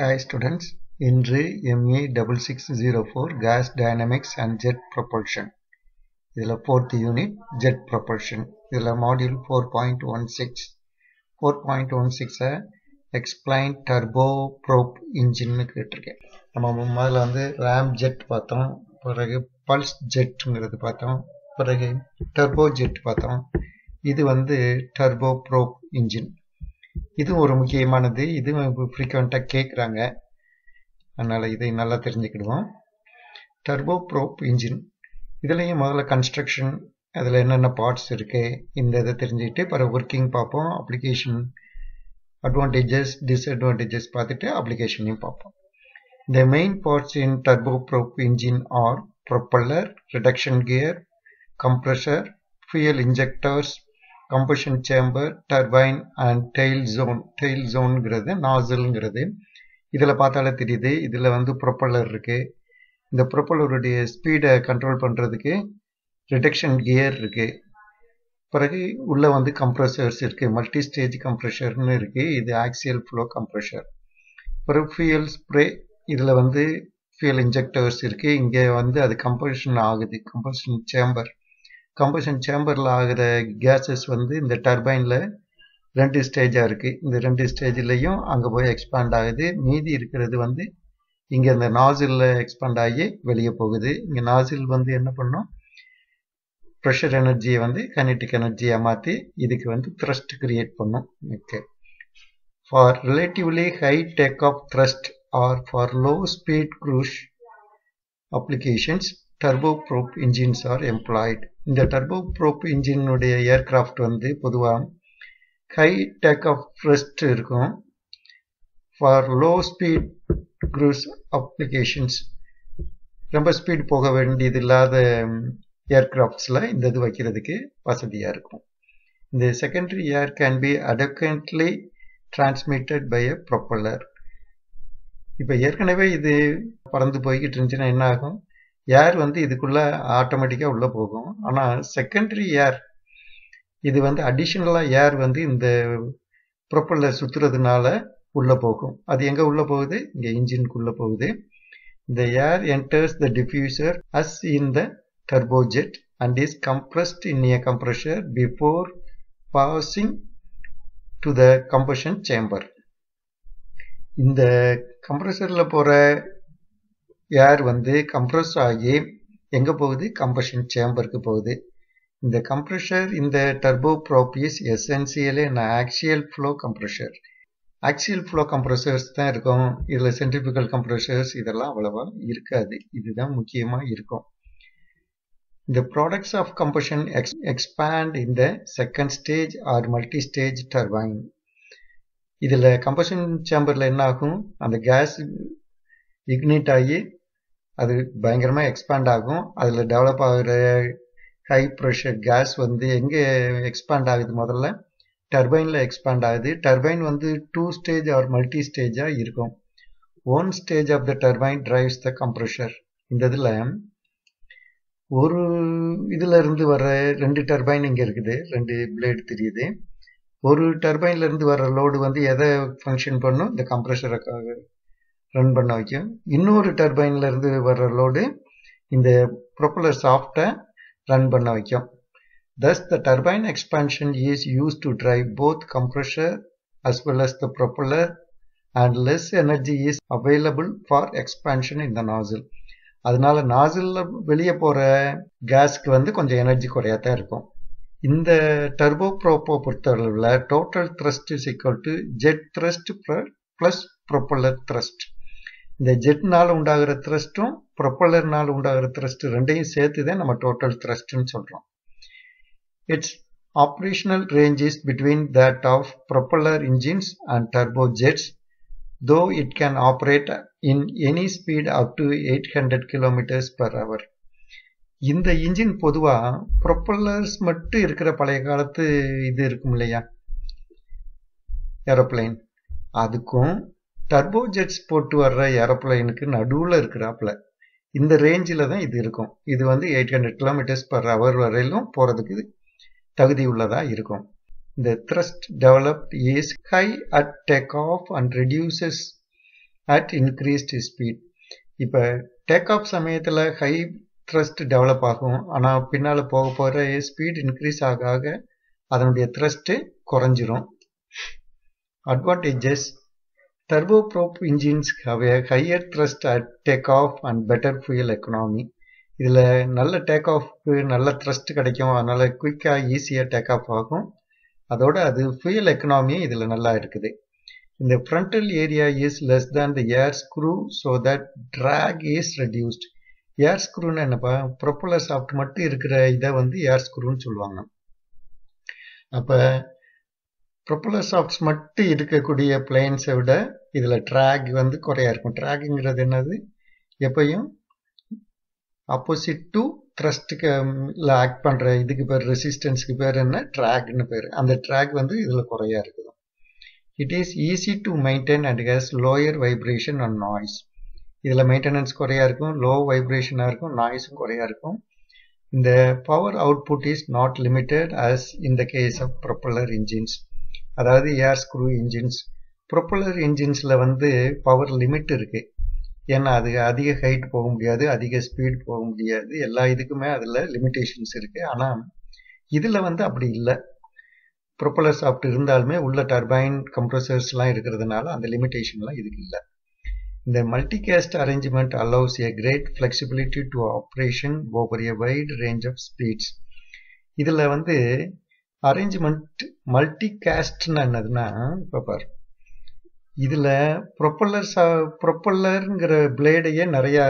Hi students இன்று MA double six zero four gas dynamics and jet propulsion இதில் fourth unit jet propulsion இதில் module four point one six four point one சிக்ஸை explain turbo probe இன்ஜின்னு கேட்டிருக்கேன். நம்ம முதல்ல வந்து ரேம் ஜெட் பார்த்தோம். பிறகு பல்ஸ் ஜெட்டுங்கிறது பார்த்தோம். பிறகு டர்போ ஜெட் பார்த்தோம். இது வந்து டர்போ ப்ரோப் இன்ஜின் இது ஒரு முக்கியமானது. இது ஃப்ரீக்வெண்ட்டாக கேட்குறாங்க அதனால் இதை நல்லா தெரிஞ்சுக்கிடுவோம். டர்போ ப்ரோப் இன்ஜின் இதுலேயும் முதல்ல கன்ஸ்ட்ரக்ஷன் அதில் என்னென்ன பார்ட்ஸ் இருக்குது இந்த இதை தெரிஞ்சுக்கிட்டு பிறகு ஒர்க்கிங் பார்ப்போம். அப்ளிகேஷன் அட்வான்டேஜஸ் டிஸ்அட்வான்டேஜஸ் பார்த்துட்டு அப்ளிகேஷனையும் பார்ப்போம். The main parts in turboprop engine are propeller, reduction gear, compressor, fuel injectors, combustion chamber turbine and tail zone tail ஜோன்ங்கிறது நாசல்ங்கிறது இதில் பார்த்தாலே தெரியுது. இதில் வந்து ப்ரொப்பல்லர் இருக்குது இந்த ப்ரொப்பல்லருடைய ஸ்பீடை கண்ட்ரோல் பண்ணுறதுக்கு ரிடக்ஷன் கியர் இருக்குது பிறகு உள்ளே வந்து கம்ப்ரெஷர்ஸ் இருக்குது மல்டி ஸ்டேஜ் கம்ப்ரெஷர்னு இருக்குது இது ஆக்சியல் ஃப்ளோ கம்ப்ரெஷர் பிறகு ஃபியூயல் ஸ்ப்ரே இதில் வந்து ஃபியூல் இன்ஜெக்டர்ஸ் இருக்குது இங்கே வந்து அது கம்பல்ஷன் ஆகுது. கம்பல்ஷன் சேம்பர் கம்பஷன் சேம்பரில் ஆகிற கேஸஸ் வந்து இந்த டர்பைனில் ரெண்டு ஸ்டேஜாக இருக்குது இந்த ரெண்டு ஸ்டேஜ்லேயும் அங்கே போய் எக்ஸ்பேண்ட் ஆகுது. மீதி இருக்கிறது வந்து இங்கே இந்த நாசிலில் எக்ஸ்பேண்ட் ஆகி வெளியே போகுது. இங்கே நாசில் வந்து என்ன பண்ணும்? ப்ரெஷர் எனர்ஜியை வந்து கனெக்டிக் எனர்ஜியாக மாற்றி இதுக்கு வந்து த்ரஸ்ட் கிரியேட் பண்ணும். Okay for relatively high take off thrust for low speed cruise applications turbo turboprop engines are employed இந்த டர்போ ப்ரோப் இன்ஜினுடைய ஏர்கிராஃப்ட் வந்து பொதுவாக ஹை டேக் ஆஃப் ரெஸ்ட் இருக்கும். For low speed cruise applications ரொம்ப speed போக வேண்டியது இல்லாத ஏர்கிராஃப்ட்ஸில் இந்த இது வைக்கிறதுக்கு வசதியாக இருக்கும். இந்த secondary air can be adequately transmitted by a propeller இப்போ ஏற்கனவே இது பறந்து போய்கிட்டு இருந்துச்சுன்னா என்ன ஆகும்? ஏர் வந்து இதுக்குள்ள ஆட்டோமேட்டிக்காக உள்ளே போகும். ஆனால் செகண்டரி ஏர் இது வந்து அடிஷ்னலாக ஏர் வந்து இந்த ப்ரொப்பல்லர் சுற்றுறதுனால உள்ளே போகும். அது எங்கே உள்ளே போகுது? இங்கே இன்ஜினுக்குள்ளே போகுது. இந்த air enters the diffuser as in the turbojet and is compressed in a compressor before passing to the combustion chamber இந்த கம்ப்ரஸரில் போகிற ஏர் வந்து கம்ப்ரஸ் ஆகி எங்கே போகுது? கம்பஷன் சேம்பருக்கு போகுது. இந்த கம்ப்ரெஷர் இந்த டர்போ ப்ரோபியஸ் எசென்சியலே நான் axial flow compressor axial flow compressors தான் இருக்கும். இதில் சென்ட்ரிபிகல் கம்ப்ரெஷர்ஸ் இதெல்லாம் அவ்வளவா இருக்காது. இதுதான் முக்கியமாக இருக்கும். இந்த products of combustion ex expand இந்த second stage or multi stage turbine இதில் கம்பஷன் சேம்பரில் என்ன ஆகும் அந்த கேஸ் இக்னிட் ஆகி அது பயங்கரமாக எக்ஸ்பேண்ட் ஆகும். அதில் டெவலப் ஆகிற ஹை ப்ரெஷர் கேஸ் வந்து எங்கே எக்ஸ்பேண்ட் ஆகுது முதல்ல? டர்பைனில் எக்ஸ்பேண்ட் ஆகுது. டர்பைன் வந்து டூ ஸ்டேஜ் ஆர் மல்டி ஸ்டேஜாக இருக்கும். One stage of the turbine drives the compressor இந்த இதில் ஒரு இதில் இருந்து வர ரெண்டு டர்பைன் இங்கே இருக்குது. ரெண்டு பிளேடு தெரியுது. ஒரு டர்பைன்லேருந்து வர லோடு வந்து எதை ஃபங்க்ஷன் பண்ணும்? இந்த கம்ப்ரெஷருக்காக ரன் பண்ண வைக்கும். இன்னொரு டர்பைன்ல இருந்து வர்ற லோடு இந்த ப்ரொப்பலர் சாஃப்டை ரன் பண்ண வைக்கும். Thus the turbine expansion is use to drive both compressor as well as the propeller and less energy is available for expansion the nozzle அதனால நாசிலில் வெளியே போகிற கேஸ்க்கு வந்து கொஞ்சம் எனர்ஜி குறையாதான் இருக்கும். இந்த டர்போ ப்ரோப்போ பொறுத்தளவில் total thrust is equal to jet thrust plus propeller thrust இந்த ஜெட்னால உண்டாகிற த்ரஸ்ட்டும் ப்ரொப்பல்லர்னால உண்டாகிற த்ரஸ்ட் ரெண்டையும் சேர்த்து தான் நம்ம டோட்டல் த்ரஸ்ட்னு சொல்கிறோம் it's operational range is between that of propeller engines and turbo jets though it can operate in any speed up to eight hundred kilometres per hour இந்த இன்ஜின் பொதுவாக ப்ரொப்பல்லர்ஸ் மட்டும் இருக்கிற பழைய காலத்து இது இருக்கும் இல்லையா ஏரோப்ளைன் அதுக்கும் டர்போ ஜெட்ஸ் போட்டு வர்ற ஏரோப்ளைனுக்கு நடுவில் இருக்கிறாப்புல இந்த ரேஞ்சில் தான் இது இருக்கும். இது வந்து eight hundred kilometres per hour வரையிலும் போகிறதுக்கு தகுதி உள்ளதாக இருக்கும். Thrust develop is high at take off and reduces at increased speed இப்போ டேக் ஆஃப் சமயத்தில் ஹை த்ரஸ்ட் டெவலப் ஆகும். ஆனால் பின்னால் போக போகிற ஸ்பீட் இன்க்ரீஸ் ஆக ஆக அதனுடைய த்ரஸ்ட்டு குறைஞ்சிரும். Advantages turboprop engines have higher thrust at take off and better fuel economy இதில் நல்ல டேக் ஆஃப்க்கு நல்ல த்ரஸ்ட் கிடைக்கும். அதனால் குயிக்காக ஈஸியாக டேக் ஆஃப் ஆகும். அதோட அது ஃபியூல் எக்கனாமியும் இதில் நல்லா இருக்குது. இந்த frontal area is less than the air screw so that drag is reduced air ஸ்க்ரூன்னு என்னப்பா? ப்ரொப்பலர் சாஃப்ட் மட்டும் இருக்கிற இதை வந்து ஏர் ஸ்க்ரூன்னு சொல்லுவாங்க. அப்போ ப்ரொப்பலர் சாஃப்ட்ஸ் மட்டும் இருக்கக்கூடிய பிளேன்ஸை விட இதில் ட்ராக் வந்து குறையா இருக்கும். ட்ராகுங்கிறது என்னது? எப்பையும் ஆப்போசிட் டு த்ரஸ்ட்டுக்கு ஆக்ட் பண்ணுற இதுக்கு பேர் ரெசிஸ்டன்ஸுக்கு பேர் என்ன? ட்ராக்னு பேர். அந்த ட்ராக் வந்து இதில் குறையா இருக்குது. It is easy to maintain and has lower vibration and noise இதில் மெயின்டெனன்ஸ் குறையா இருக்கும். லோ வைப்ரேஷனாக இருக்கும். நாய்ஸும் குறையா இருக்கும். இந்த power output is not limited as in the case of propeller engines அதாவது ஏர் ஸ்க்ரூ இன்ஜின்ஸ் ப்ரொப்பலர் இன்ஜின்ஸில் வந்து பவர் லிமிட் இருக்குது ஏன்னா அது அதிக ஹைட் போக முடியாது அதிக ஸ்பீட் போக முடியாது. எல்லா இதுக்குமே அதில் லிமிட்டேஷன்ஸ் இருக்குது ஆனால் இதில் வந்து அப்படி இல்லை. ப்ரொப்பலர் சாஃப்ட் இருந்தாலுமே உள்ள டர்பைன் கம்ப்ரஸர்ஸ்லாம் இருக்கிறதுனால அந்த லிமிட்டேஷன்லாம் இதுக்கு இல்லை. இந்த multicast arrangement allows a great flexibility to operation over a wide range of speeds இதில் வந்து அரேஞ்ச்மெண்ட் மல்டிகேஸ்ட்னு என்னதுன்னா இப்போ பாரு இதில் ப்ரொப்பல்லர் சா ப்ரொப்பல்லருங்கிற பிளேடையே நிறையா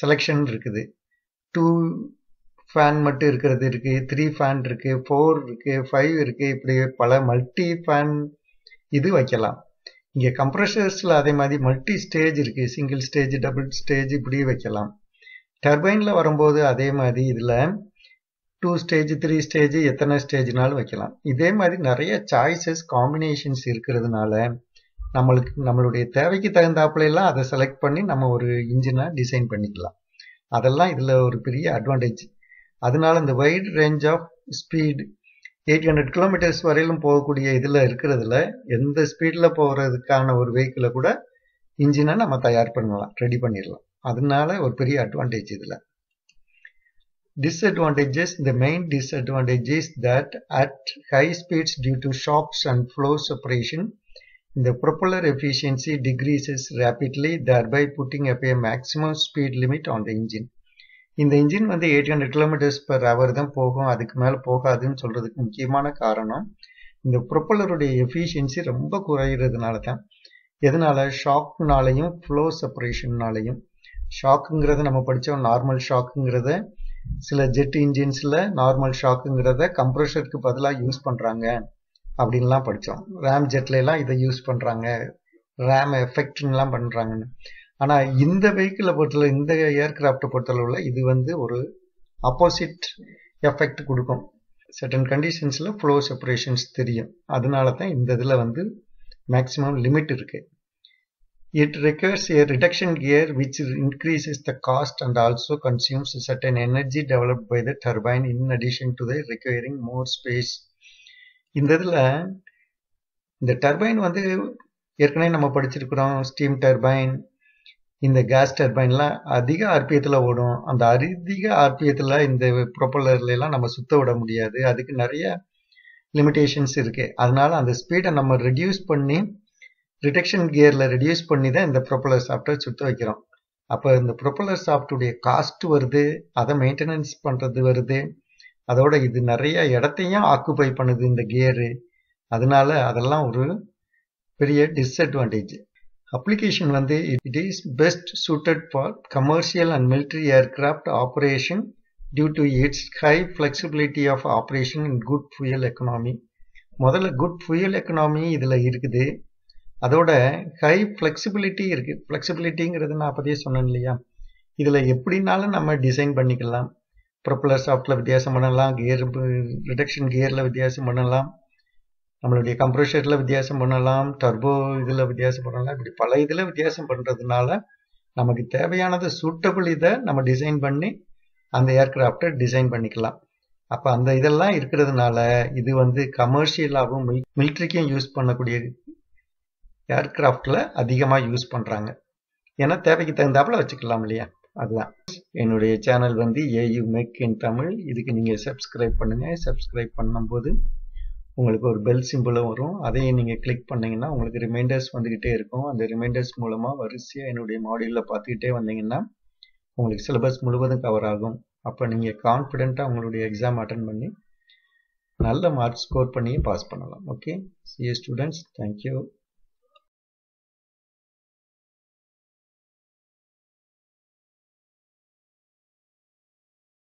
செலெக்ஷன் இருக்குது. டூ ஃபேன் மட்டும் இருக்கிறது இருக்குது த்ரீ ஃபேன் இருக்குது ஃபோர் இருக்குது ஃபைவ் இருக்குது இப்படி பல மல்டி ஃபேன் இது வைக்கலாம். இங்கே கம்ப்ரஷர்ஸில் அதே மாதிரி மல்டி ஸ்டேஜ் இருக்குது சிங்கிள் ஸ்டேஜ் டபுள் ஸ்டேஜ் இப்படி வைக்கலாம். டர்பைனில் வரும்போது அதே மாதிரி இதில் டூ ஸ்டேஜ் த்ரீ ஸ்டேஜ் எத்தனை ஸ்டேஜ்னாலும் வைக்கலாம். இதே மாதிரி நிறைய சாய்ஸஸ் காம்பினேஷன்ஸ் இருக்கிறதுனால நம்மளுக்கு நம்மளுடைய தேவைக்கு தகுந்தாப்புல எல்லாம் அதை செலக்ட் பண்ணி நம்ம ஒரு இன்ஜினை டிசைன் பண்ணிக்கலாம். அதெல்லாம் இதில் ஒரு பெரிய அட்வான்டேஜ் அதனால இந்த wide range of speed eight hundred kilometres வரையிலும் போகக்கூடிய இதில் இருக்கிறதுல எந்த ஸ்பீடில் போகிறதுக்கான ஒரு வெஹிக்கிளை கூட இன்ஜினை நம்ம தயார் பண்ணலாம் ரெடி பண்ணிடலாம். அதனால ஒரு பெரிய அட்வான்டேஜ் இதில். Disadvantages The main disadvantage is that at high speeds due to shocks and flow separation, the propeller efficiency decreases rapidly, thereby putting up a maximum speed limit on the engine. இந்த engine வந்து eight hundred kilometres per hour தான் போகும். அதுக்கு மேலே போகாதுன்னு சொல்கிறதுக்கு முக்கியமான காரணம் இந்த ப்ரொப்பலருடைய எஃபிஷியன்சி ரொம்ப குறையிறதுனால தான். எதனால? ஷாக்னாலையும் ஃப்ளோ செப்பரேஷன்னாலையும் ஷாக்குங்கிறத நம்ம படித்தோம் நார்மல் ஷாக்குங்கிறத சில ஜெட் இன்ஜின்ஸில் நார்மல் ஷாக்குங்கிறத கம்ப்ரஷருக்கு பதிலாக யூஸ் பண்ணுறாங்க அப்படின்லாம் படித்தோம் ரேம் ஜெட்லாம் இதை யூஸ் பண்ணுறாங்க ரேம் எஃபெக்ட்லாம் பண்ணுறாங்கன்னு ஆனால் இந்த வெஹிக்கிளை பொறுத்தளவு இந்த ஏர்கிராஃப்டை பொறுத்தளவில் இது வந்து ஒரு அப்போசிட் எஃபெக்ட் கொடுக்கும். சர்டன் கண்டிஷன்ஸில் ஃப்ளோ செப்பரேஷன்ஸ் தெரியும். அதனால தான் இந்த இதில் வந்து மேக்ஸிமம் லிமிட் இருக்கு. It requires a gear which increase is the cost and also consumes certain energy developed by the turbine in addition to the requiring more space இந்த இதில் இந்த டர்பைன் வந்து ஏற்கனவே நம்ம படிச்சிருக்கிறோம் ஸ்டீம் டர்பைன் இந்த கேஸ் டர்பைன்லாம் அதிக ஆர்பியத்தில் ஓடும். அந்த அதிக ஆர்பியத்தில் இந்த ப்ரொப்பல்லர்லாம் நம்ம சுத்த விட முடியாது. அதுக்கு நிறைய லிமிட்டேஷன்ஸ் இருக்குது அதனால அந்த ஸ்பீடை நம்ம ரெடியூஸ் பண்ணி ரிடக்ஷன் கியரில் ரெடியூஸ் பண்ணி தான் இந்த ப்ரொப்பலர் சாஃப்ட்வேர் சுத்த வைக்கிறோம். அப்போ இந்த ப்ரொப்பலர் சாஃப்ட்டுடைய காஸ்ட் வருது அதை மெயின்டெனன்ஸ் பண்ணுறது வருது. அதோட இது நிறைய இடத்தையும் ஆக்குபை பண்ணுது இந்த கியரு அதனால அதெல்லாம் ஒரு பெரிய டிஸ்அட்வான்டேஜ் அப்ளிகேஷன் வந்து it is best suited for commercial and military aircraft operation due to its high flexibility of operation in good fuel economy முதல்ல குட் ஃபியூயல் எக்கனாமி இதில் இருக்குது. அதோட ஹை ஃப்ளெக்சிபிலிட்டி இருக்குது ஃப்ளெக்சிபிலிட்டிங்கிறது நான் அப்போதே சொன்னேன் இல்லையா? இதில் எப்படினாலும் நம்ம டிசைன் பண்ணிக்கலாம். ப்ரொப்பலர் சாஃப்டில் வித்தியாசம் பண்ணலாம் கியர் ரிடக்ஷன் கியரில் வித்தியாசம் பண்ணலாம் நம்மளுடைய கம்ப்ரஷரில் வித்தியாசம் பண்ணலாம் டர்போ இதில் வித்தியாசம் பண்ணலாம். இப்படி பல இதில் வித்தியாசம் பண்ணுறதுனால நமக்கு தேவையானது சூட்டபிள் இதை நம்ம டிசைன் பண்ணி அந்த ஏர்கிராஃப்டை டிசைன் பண்ணிக்கலாம். அப்போ அந்த இதெல்லாம் இருக்கிறதுனால இது வந்து கமர்ஷியலாகவும் மிலிட்ரிக்கும் யூஸ் பண்ணக்கூடிய ஏர்கிராஃப்டில் அதிகமாக யூஸ் பண்ணுறாங்க ஏன்னா தேவைக்கு தகுந்தாப்புல வச்சுக்கலாம் இல்லையா? அதுதான். என்னுடைய சேனல் வந்து ஏயு மேக் இன் தமிழ் இதுக்கு நீங்கள் சப்ஸ்கிரைப் பண்ணுங்கள் சப்ஸ்கிரைப் பண்ணும்போது உங்களுக்கு ஒரு பெல் சிம்பிளும் வரும். அதையும் நீங்கள் கிளிக் பண்ணிங்கன்னா உங்களுக்கு ரிமைண்டர்ஸ் வந்துக்கிட்டே இருக்கும். அந்த ரிமைண்டர்ஸ் மூலமாக வரிசையாக என்னுடைய மாடியூலில் பார்த்துக்கிட்டே வந்தீங்கன்னா உங்களுக்கு சிலபஸ் முழுவதும் கவர் ஆகும். அப்போ நீங்கள் கான்ஃபிடெண்ட்டாக உங்களுடைய எக்ஸாம் அட்டன் பண்ணி நல்ல மார்க் ஸ்கோர் பண்ணி பாஸ் பண்ணலாம். Okay see students thank you